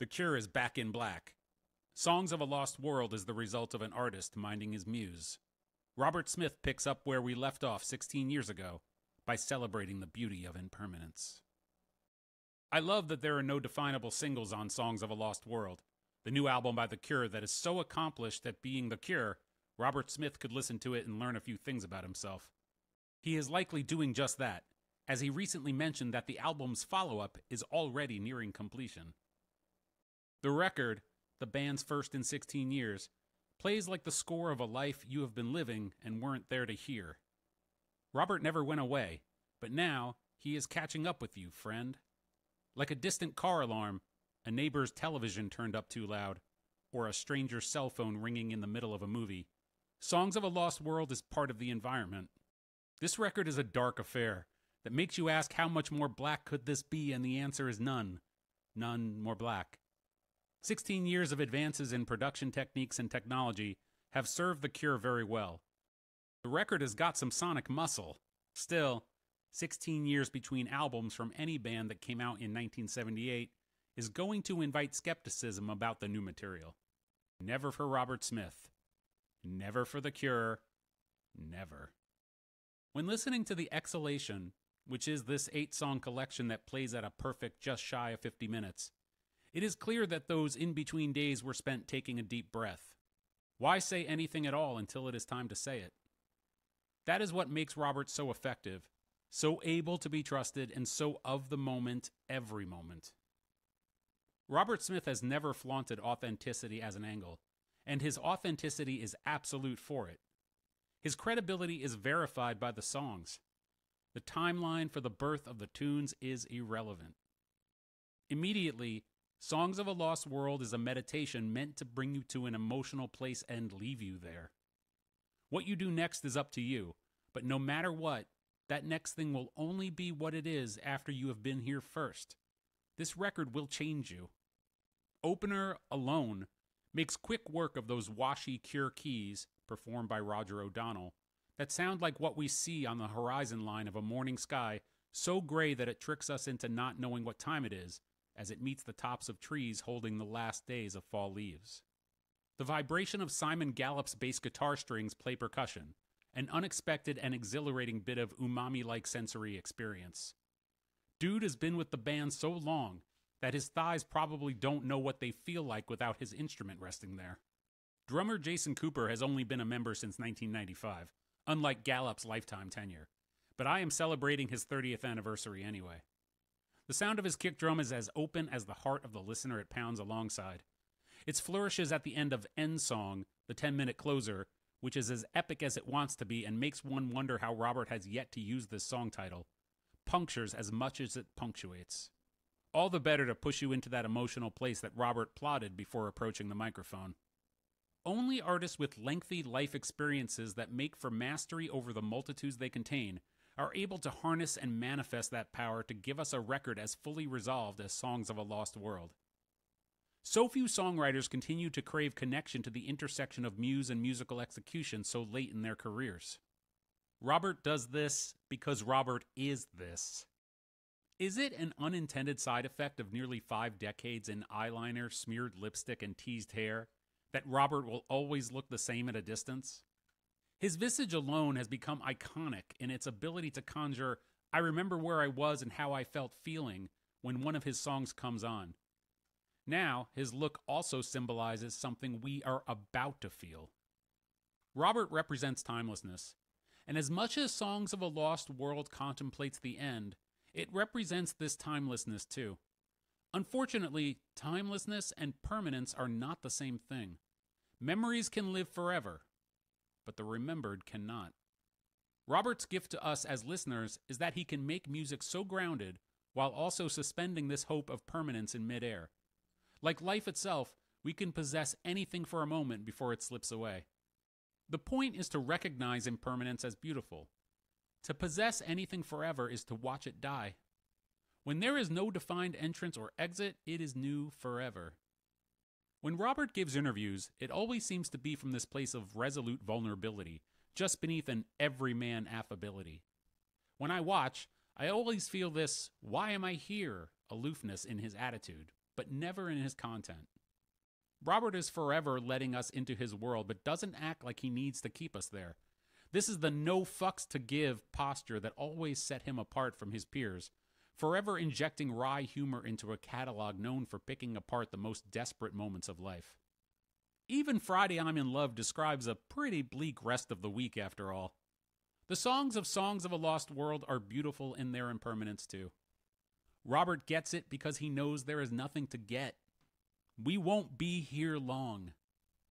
The Cure is back in black. Songs of a Lost World is the result of an artist minding his muse. Robert Smith picks up where we left off 16 years ago by celebrating the beauty of impermanence. I love that there are no definable singles on Songs of a Lost World, the new album by The Cure that is so accomplished that being The Cure, Robert Smith could listen to it and learn a few things about himself. He is likely doing just that, as he recently mentioned that the album's follow up is already nearing completion. The record, the band's first in 16 years, plays like the score of a life you have been living and weren't there to hear. Robert never went away, but now he is catching up with you, friend. Like a distant car alarm, a neighbor's television turned up too loud, or a stranger's cell phone ringing in the middle of a movie. Songs of a Lost World is part of the environment. This record is a dark affair that makes you ask how much more black could this be, and the answer is none. None more black. 16 years of advances in production techniques and technology have served The Cure very well. The record has got some sonic muscle. Still, 16 years between albums from any band that came out in 1978 is going to invite skepticism about the new material. Never for Robert Smith. Never for The Cure. Never. When listening to The Exhalation, which is this eight song collection that plays at a perfect just shy of 50 minutes, it is clear that those in between days were spent taking a deep breath. Why say anything at all until it is time to say it? That is what makes Robert so effective, so able to be trusted, and so of the moment every moment. Robert Smith has never flaunted authenticity as an angle, and his authenticity is absolute for it. His credibility is verified by the songs. The timeline for the birth of the tunes is irrelevant. Immediately, Songs of a Lost World is a meditation meant to bring you to an emotional place and leave you there. What you do next is up to you, but no matter what, that next thing will only be what it is after you have been here first. This record will change you. Opener alone makes quick work of those washy cure keys, performed by Roger O'Donnell, that sound like what we see on the horizon line of a morning sky so gray that it tricks us into not knowing what time it is as it meets the tops of trees holding the last days of fall leaves. The vibration of Simon Gallup's bass guitar strings play percussion, an unexpected and exhilarating bit of umami like sensory experience. Dude has been with the band so long that his thighs probably don't know what they feel like without his instrument resting there. Drummer Jason Cooper has only been a member since 1995, unlike Gallup's lifetime tenure, but I am celebrating his 30th anniversary anyway. The sound of his kick drum is as open as the heart of the listener it pounds alongside. Its flourishes at the end of End Song, the 10 minute closer, which is as epic as it wants to be and makes one wonder how Robert has yet to use this song title, punctures as much as it punctuates. All the better to push you into that emotional place that Robert plotted before approaching the microphone. Only artists with lengthy life experiences that make for mastery over the multitudes they contain are able to harness and manifest that power to give us a record as fully resolved as Songs of a Lost World. So few songwriters continue to crave connection to the intersection of muse and musical execution so late in their careers. Robert does this because Robert is this. Is it an unintended side effect of nearly five decades in eyeliner, smeared lipstick, and teased hair that Robert will always look the same at a distance? His visage alone has become iconic in its ability to conjure, I remember where I was and how I felt feeling when one of his songs comes on. Now, his look also symbolizes something we are about to feel. Robert represents timelessness, and as much as Songs of a Lost World contemplates the end, it represents this timelessness too. Unfortunately, timelessness and permanence are not the same thing. Memories can live forever, but the remembered cannot. Robert's gift to us as listeners is that he can make music so grounded while also suspending this hope of permanence in midair. Like life itself, we can possess anything for a moment before it slips away. The point is to recognize impermanence as beautiful. To possess anything forever is to watch it die. When there is no defined entrance or exit, it is new forever. When Robert gives interviews, it always seems to be from this place of resolute vulnerability, just beneath an everyman affability. When I watch, I always feel this, why am I here, aloofness in his attitude. but never in his content. Robert is forever letting us into his world, but doesn't act like he needs to keep us there. This is the no fucks to give posture that always set him apart from his peers, forever injecting wry humor into a catalog known for picking apart the most desperate moments of life. Even Friday I'm in Love describes a pretty bleak rest of the week after all. The songs of Songs of a Lost World are beautiful in their impermanence too. Robert gets it because he knows there is nothing to get. We won't be here long.